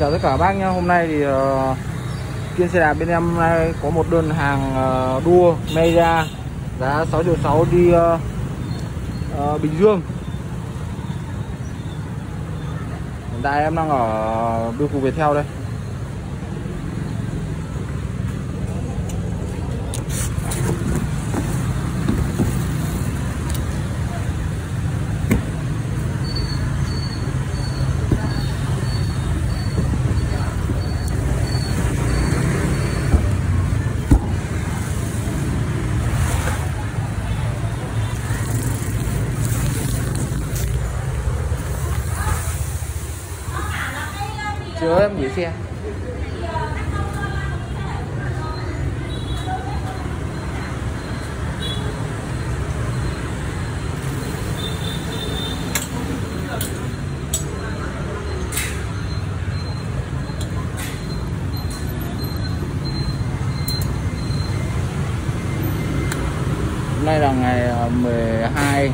chào tất cả các bác nhá hôm nay thì ờ, uh, kiên xe đạp bên em hôm nay có một đơn hàng uh, đua Meja giá 6 triệu 6 đi uh, uh, Bình Dương. Hiện tại em đang ở bưu cục theo đây. Chưa em gửi xe. Hôm nay là ngày ờ, 12